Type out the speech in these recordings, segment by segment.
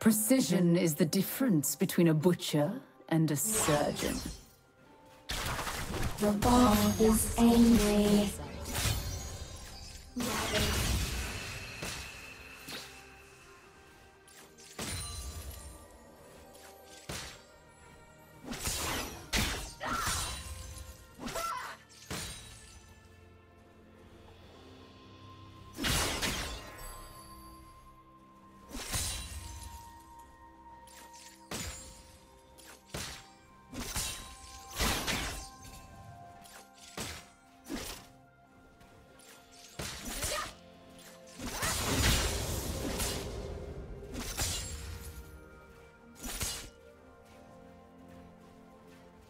Precision is the difference between a butcher and a surgeon. The is angry.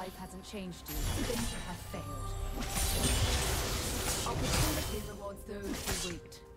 life hasn't changed you, then you have failed. Opportunity rewards those who wait.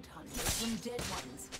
Good hunters from dead ones?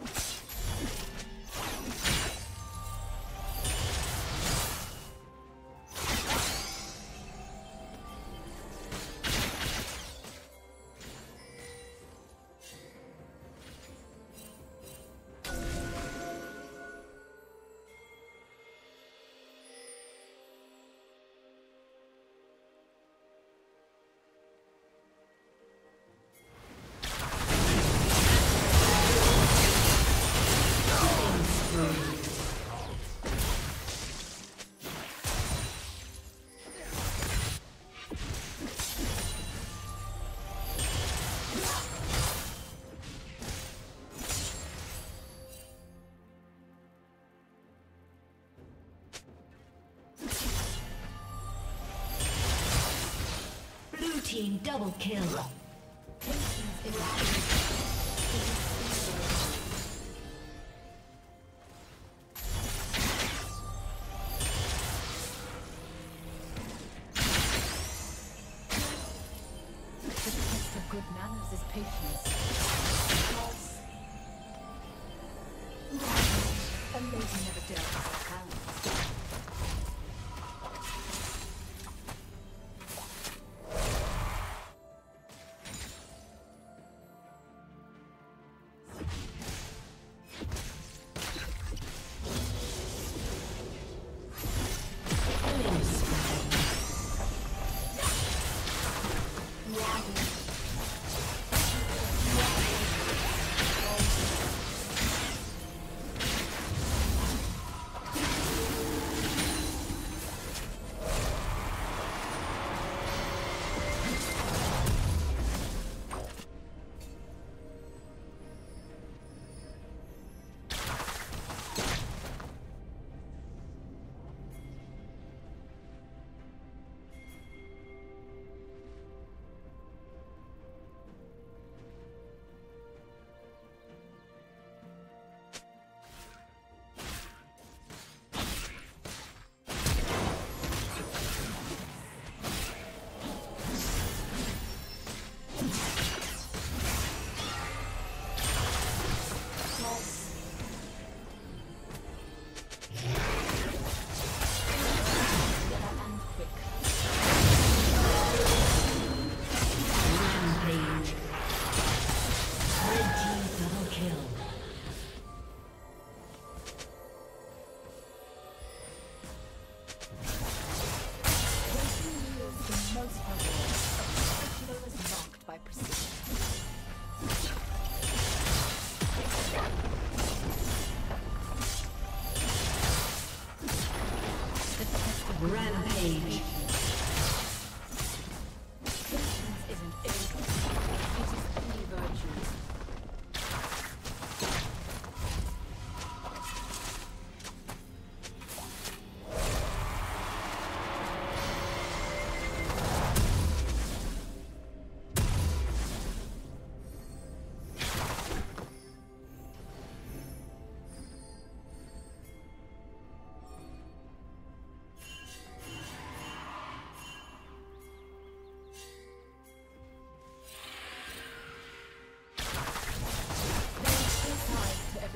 team double kill.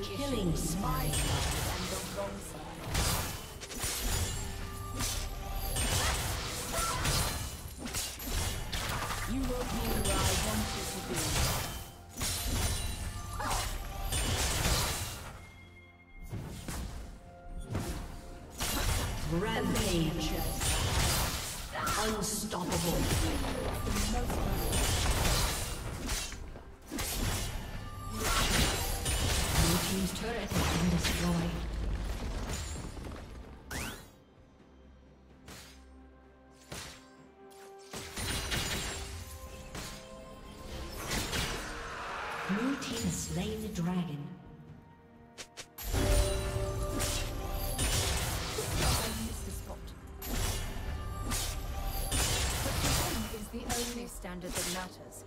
Killing smile. You wrote me where I wanted to be. slain the dragon. The only standard that matters.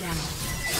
down.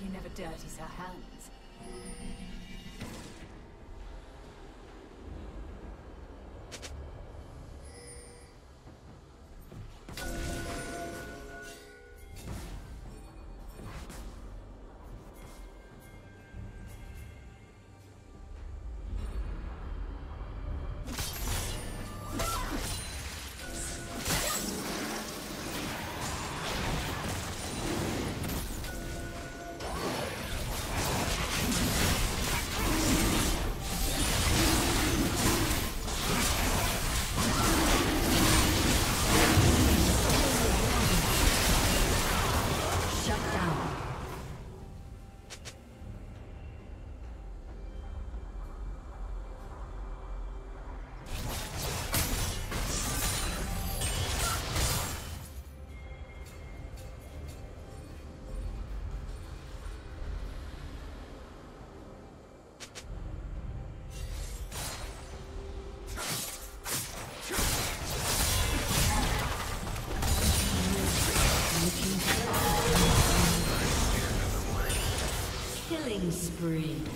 Lady never dirties her hands. Killing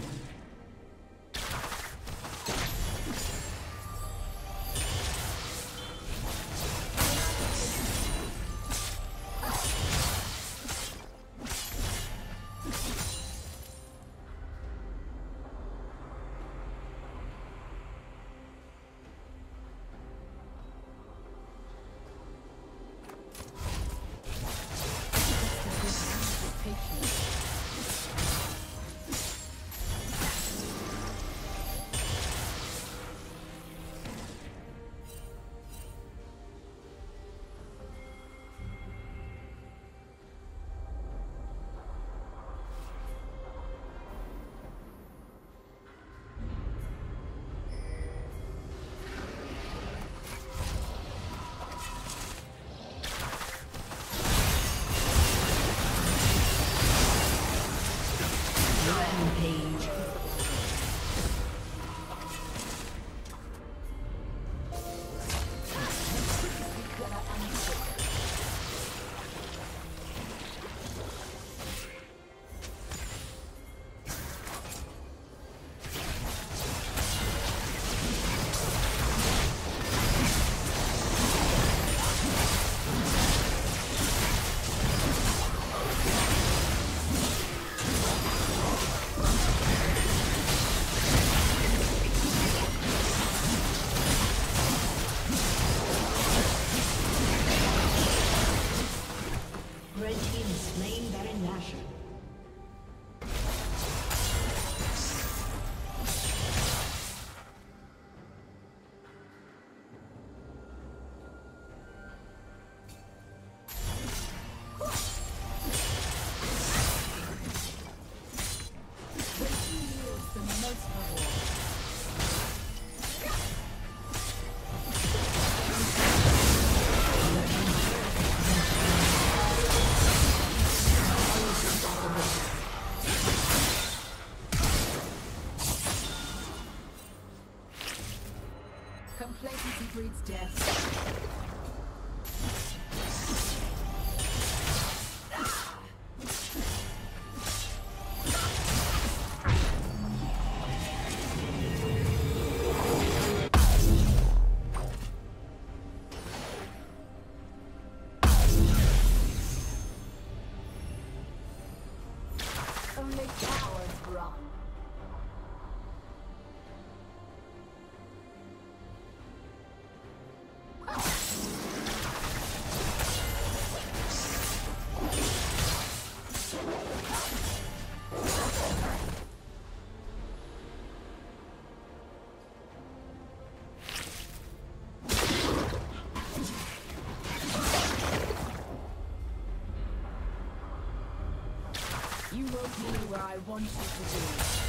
spree. where I want you to be.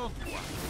또 뭐.